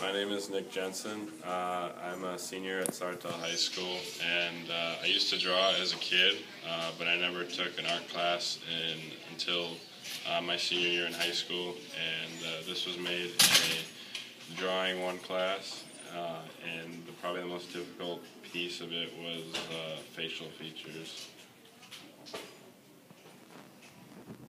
My name is Nick Jensen. Uh, I'm a senior at Sartell High School, and uh, I used to draw as a kid, uh, but I never took an art class in, until uh, my senior year in high school. And uh, this was made in a drawing one class, uh, and the, probably the most difficult piece of it was facial features.